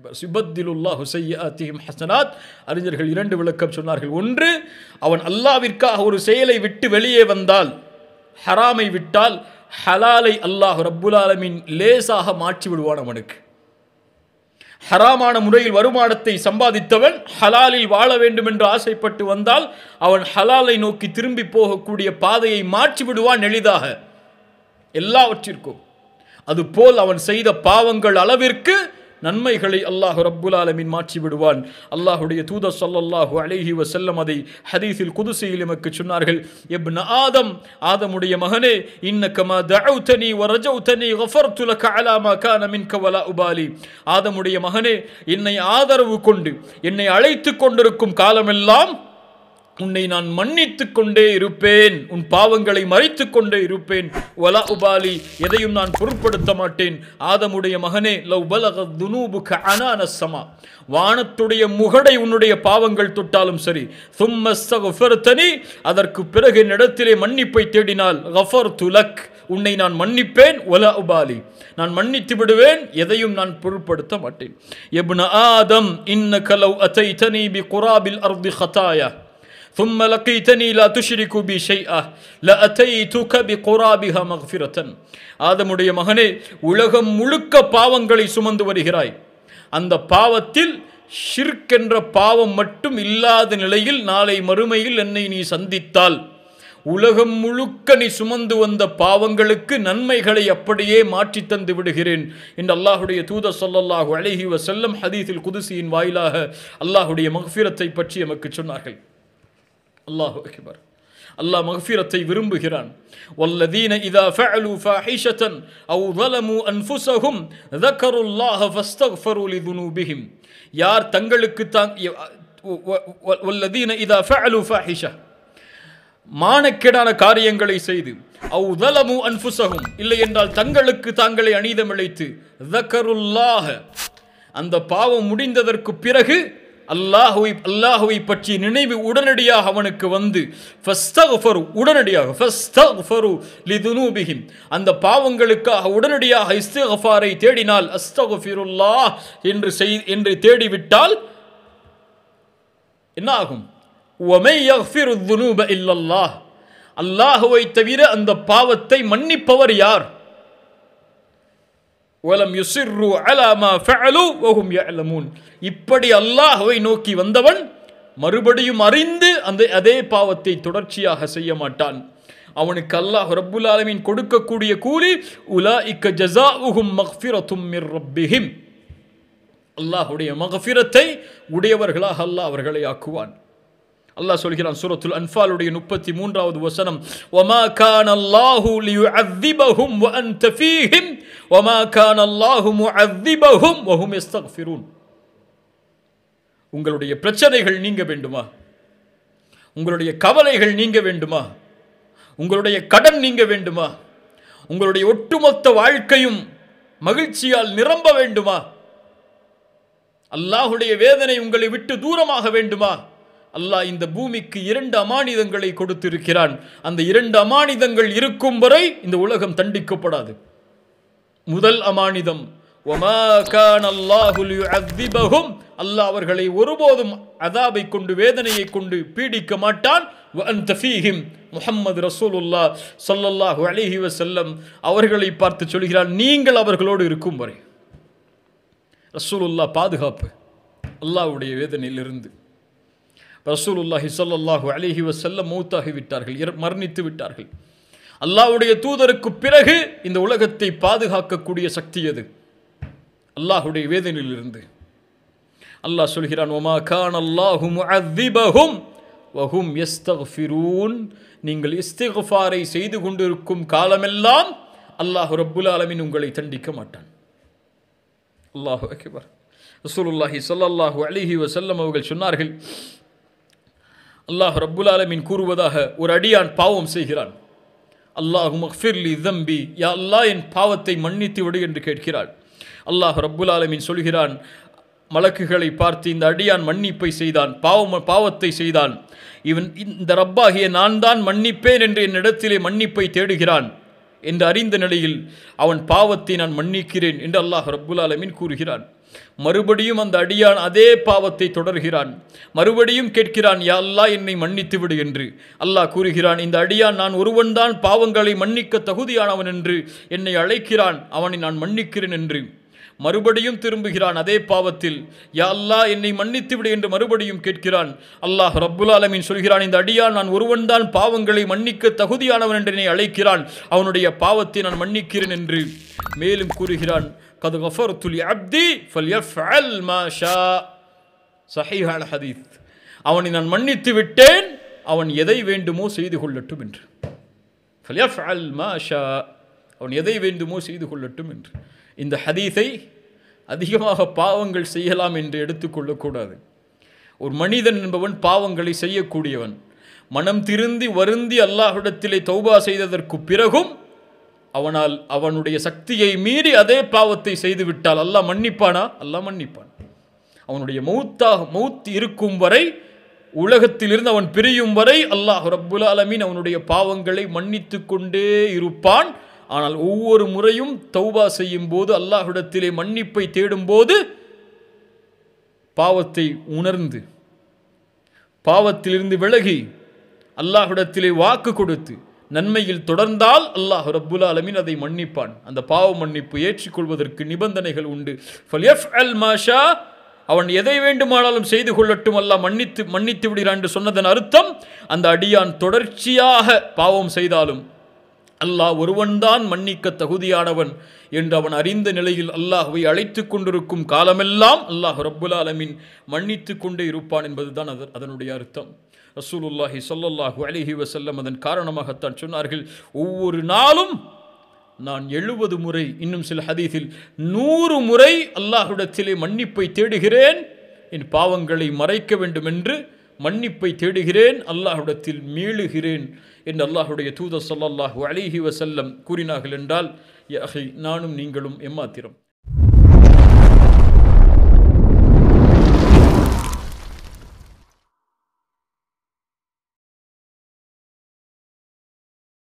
அக்பர். சிபத்திலுல்லாஹு செய்யாத்திஹிம் ஹசனாத். அறிஞர்கள் இரண்டு விளக்கம் சொன்னார்கள். ஒன்று அவன் அல்லாவிற்காக ஒரு செயலை விட்டு வெளியே வந்தால் ஹராமை விட்டால் ஹலாலை அல்லாஹ் ரப்புலாலமின் லேசாக மாற்றி விடுவான் அவனுக்கு. ஹராமான முறையில் வருமானத்தை சம்பாதித்தவன் ஹலாலில் வாழ வேண்டும் என்று ஆசைப்பட்டு வந்தால் அவன் ஹலாலை நோக்கி திரும்பி போகக்கூடிய பாதையை மாற்றி விடுவான் எளிதாக. எல்லாவற்றிற்கும். அதுபோல் அவன் செய்த பாவங்கள் அளவிற்கு நன்மைகளை அல்லாஹ் ரப்புலாலமின் மாற்றி விடுவான் அல்லாஹுடைய தூத சொல்லல்லாஹு அலைஹி வசல்லம் அதை ஹதீஸில் குதுசையில் எமக்கு சொன்னார்கள். இப்ன ஆதம் ஆதமுடைய மகனே இன்னக்கமா மா தஅவுதனி வ ரஜௌதனி கஃபர்து லக அலா மா கான மின்க வலா உபாலி. ஆதமுடைய மகனே என்னை ஆதரவு கொண்டு என்னை அழைத்து கொண்டிருக்கும் காலமெல்லாம் உன்னை நான் மன்னித்துக் கொண்டே இருப்பேன். உன் பாவங்களை மறைத்துக் கொண்டே இருப்பேன். வலா உபாலி எதையும் நான் பொருட்படுத்த மாட்டேன். ஆதமுடைய மகனே லவ் பலக துனூபுக அனானசமா வானத்துடைய முகடை உன்னுடைய பாவங்கள் தொட்டாலும் சரி. சும்மஸ்தகுஃபர்தனி அதற்கு பிறகு என்னிடத்திலே மன்னிப்பை தேடினால் கஃபர் துலக் உன்னை நான் மன்னிப்பேன். ஒல உபாலி நான் மன்னித்து விடுவேன். எதையும் நான் பொருட்படுத்த மாட்டேன். எப்ன ஆதம் இன்ன கலவ் அத்தைதனி பி குராபில் அர்தி ஹதாயா. ثم لقيتني لا تشرك بي شيئا لأتيتك بقرابها مغفرة ஆதமுடைய மகனே உலகம் முழுக்க பாவங்களை சுமந்து வருகிறாய் அந்த பாவத்தில் ஷிர்க் என்ற பாவம் மட்டும் இல்லாத நிலையில் நாளை மறுமையில் என்னை நீ சந்தித்தால் உலகம் முழுக்க நீ சுமந்து வந்த பாவங்களுக்கு நன்மைகளை அப்படியே மாற்றி தந்து விடுகிறேன் என்று அல்லாஹுடைய தூத சொல்லல்லாஹு அலைஹி வசல்லம் ஹதீஸில் குதுசியின் வாயிலாக அல்லாஹுடைய மகஃபிரத்தை பற்றி எமக்கு சொன்னார்கள் அல்லாஹு அக்பர் அல்லாஹ் மகஃபிரத்தை விரும்புகிறான் والذين إذا فعلوا فاحشة أو ظلموا أنفسهم ذكروا الله فاستغفروا لذنوبهم யார் தங்களுக்கு தாங் والذين إذا فعلوا فاحشة மானக்கேடான காரியங்களை செய்து அவு தலமு அன்புசகும் இல்லை என்றால் தங்களுக்கு தாங்களே அநீதமிழைத்து தக்கருல்லாக அந்த பாவம் முடிந்ததற்கு பிறகு அல்லாஹுவை அல்லாஹுவை பற்றிய நினைவு உடனடியாக அவனுக்கு வந்து. உடனடியாக அந்த பாவங்களுக்காக உடனடியாக இஸ்தகஃபாரை தேடினால் அஸ்தகுஃபிருல்லாஹ் என்று செய் என்று தேடிவிட்டால் என்ன ஆகும் யஃபிரு இல்லல்லாஹ். அல்லாஹுவை தவிர அந்த பாவத்தை மன்னிப்பவர் யார்? வலம் யுசிர்ரு அலாமா ஃபஅலு வஹும் யஅலமூன். இப்படி அல்லாஹ்வை நோக்கி வந்தவன் மறுபடியும் அறிந்து அந்த அதே பாவத்தை தொடர்ச்சியாக செய்ய மாட்டான். அவனுக்கு அல்லாஹ் ரப்புல் ஆலமீன் கொடுக்கக்கூடிய கூலி உலா இக்க ஜசா உஹும் மக்ஃபிரத்தும் மிர் ரப்பிஹிம். அல்லாஹுடைய மகஃபிரத்தை உடையவர்களாக அல்லாஹ் அவர்களை ஆக்குவான். அல்லாஹ் சொல்கிறான் சூரத்துல் அன்ஃபாலுடைய முப்பத்தி மூன்றாவது வசனம் ஒமா கான் அல்லாஹு லியுஅذிபஹும் வஅன்த ஃபீஹிம் ஒமா கான் அல்லாஹு முஅذிபஹும் வஹும் யஸ்தக்ஃபிரூன். உங்களுடைய பிரச்சனைகள் நீங்க வேண்டுமா? உங்களுடைய கவலைகள் நீங்க வேண்டுமா? உங்களுடைய கடன் நீங்க வேண்டுமா? உங்களுடைய ஒட்டுமொத்த வாழ்க்கையும் மகிழ்ச்சியால் நிரம்ப வேண்டுமா? அல்லாஹுடைய வேதனை உங்களை விட்டு தூரமாக வேண்டுமா? அல்லாஹ் இந்த பூமிக்கு இரண்டு அமானிதங்களை கொடுத்திருக்கிறான். அந்த இரண்டு அமானிதங்கள் இருக்கும் வரை இந்த உலகம் தண்டிக்கப்படாது. முதல் அமானிதம் அல்லாஹ் அவர்களை ஒருபோதும் அதாபை கொண்டு வேதனையை கொண்டு பீடிக்க மாட்டான். ஃபீஹிம். முஹம்மது ரசூலுல்லாஹ் சல்லல்லாஹு அலிஹி வசல்லம் அவர்களை பார்த்து சொல்கிறான் நீங்கள் அவர்களோடு இருக்கும் வரை. ரசூலுல்லாஹ் பாதுகாப்பு அல்லாஹ்வுடைய வேதனையிலிருந்து. ரசூலுல்லாஹி சொல்லல்லாஹு அலிஹி வஸல்லம் மௌத்தாகி விட்டார்கள் மரணித்து விட்டார்கள். அல்லாஹ்வுடைய தூதருக்கு பிறகு இந்த உலகத்தை பாதுகாக்கக்கூடிய சக்தி எது? அல்லாஹுடைய வேதனையிலிருந்து. அல்லாஹ் சொல்கிறான் ஒமா கான் அல்லாஹும் அதிபகும் வஹும் யஸ்தக்ஃபிரூன் நீங்கள் இஸ்திக்ஃபாரை செய்து கொண்டிருக்கும் காலமெல்லாம் அல்லாஹ் ரப்புல் ஆலமின் உங்களை தண்டிக்க மாட்டான். அல்லாஹு அக்பர். ரசூலுல்லாஹி ஸல்லல்லாஹு அலிஹி வசல்லம் அவர்கள் சொன்னார்கள் அல்லாஹ் ரப்புல் கூறுவதாக ஒரு அடியான் பாவம் செய்கிறான். அல்லாஹ் மக்ஃபிர்லி தம்பி யா அல்லாஹ் என் பாவத்தை மன்னித்து விடு என்று கேட்கிறாள். அல்லாஹ் ரப்புல் சொல்கிறான் மலக்குகளை பார்த்து இந்த அடியான் மன்னிப்பை செய்தான் பாவம் பாவத்தை செய்தான். இவன் இந்த ரப்பாகிய நான் தான் மன்னிப்பேன் என்று என்னிடத்திலே மன்னிப்பை தேடுகிறான். என்று அறிந்த நிலையில் அவன் பாவத்தை நான் மன்னிக்கிறேன் என்று அல்லாஹ் ரப்புல் ஆலமீன் கூறுகிறான். மறுபடியும் அந்த அடியான் அதே பாவத்தை தொடர்கிறான். மறுபடியும் கேட்கிறான் யா அல்லாஹ் என்னை மன்னித்து விடு என்று. அல்லாஹ் கூறுகிறான் இந்த அடியான் நான் ஒருவன்தான் பாவங்களை மன்னிக்க தகுதியானவன் என்று என்னை அழைக்கிறான். அவனை நான் மன்னிக்கிறேன் என்று. மறுபடியும் திரும்புகிறான் அதே பாவத்தில் யா அல்லாஹ் என்னை மன்னித்து விடு என்று மறுபடியும் கேட்கிறான். அல்லாஹ் ரப்புல் அலமின் சொல்கிறான் இந்த அடியான் நான் ஒருவன்தான் பாவங்களை மன்னிக்க தகுதியானவன் என்று என்னை அழைக்கிறான். அவனுடைய பாவத்தை நான் மன்னிக்கிறேன் என்று மேலும் கூறுகிறான் கது கஃபர்துல் அப்தி ஃபல்யஃஅல் மா ஷா. அவனை நான் மன்னித்து விட்டேன் அவன் எதை வேண்டுமோ செய்து கொள்ளட்டும் என்று. ஃபல்யஃஅல் மா ஷா. அவன் எதை வேண்டுமோ செய்து கொள்ளட்டும் என்று. இந்த ஹதீஸை அதிகமாக பாவங்கள் செய்யலாம் என்று எடுத்துக்கொள்ளக்கூடாது ஒரு மனிதன் என்பவன் பாவங்களை செய்யக்கூடியவன். மனம் திருந்தி வருந்தி அல்லாஹ்விடத்திலே தௌபா செய்ததற்கு பிறகும் அவனால் அவனுடைய சக்தியை மீறி அதே பாவத்தை செய்துவிட்டால் அல்லாஹ் மன்னிப்பானா? அல்லாஹ் மன்னிப்பான். அவனுடைய மௌத்தாக மௌத் இருக்கும் வரை உலகத்திலிருந்து அவன் பிரியும் வரை அல்லாஹ் ரப்புல் அலமீன் அவனுடைய பாவங்களை மன்னித்து கொண்டே இருப்பான். ஆனால் ஒவ்வொரு முறையும் தௌபா செய்யும் போது அல்லாஹ்விடத்திலே மன்னிப்பை தேடும்போது பாவத்தை உணர்ந்து பாவத்திலிருந்து விலகி அல்லாஹ்விடத்திலே வாக்கு கொடுத்து நன்மையில் தொடர்ந்தால் அல்லாஹ் ரப்புல் அலமின் அதை மன்னிப்பான். அந்த பாவ மன்னிப்பு ஏற்றுக்கொள்வதற்கு நிபந்தனைகள் உண்டு. ஃபல்யஃப்அல் மாஷா அவன் எதை வேண்டுமானாலும் செய்து கொள்ளட்டும் அல்லாஹ் மன்னித்து மன்னித்து விடுகிறான் என்று சொன்னதன் அர்த்தம் அந்த அடியான் தொடர்ச்சியாக பாவம் செய்தாலும் அல்லாஹ் ஒருவன்தான் மன்னிக்க தகுதியானவன் என்று அவன் அறிந்த நிலையில் அல்லாஹுவை அழைத்து கொண்டிருக்கும் காலமெல்லாம் அல்லாஹ் ரப்புல் அலமின் மன்னித்து கொண்டே இருப்பான் என்பதுதான் அது அதனுடைய அர்த்தம். ரசூலுல்லாஹி சொல்லல்லாஹு அலிஹி வசல்லம் அதன் காரணமாகத்தான் சொன்னார்கள் ஒவ்வொரு நாளும் நான் எழுபது முறை இன்னும் சில ஹதீஸில் நூறு முறை அல்லாஹுடத்திலே மன்னிப்பை தேடுகிறேன். என் பாவங்களை மறைக்க வேண்டும் என்று மன்னிப்பை தேடுகிறேன் அல்லாஹுடத்தில் மீளுகிறேன் என்று அல்லாஹுடைய தூத ஸல்லல்லாஹு அலிஹி வசல்லம் கூறினார்கள் என்றால் நானும் நீங்களும் எம்மாத்திரம்